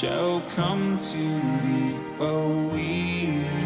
shall come to thee, O Israel.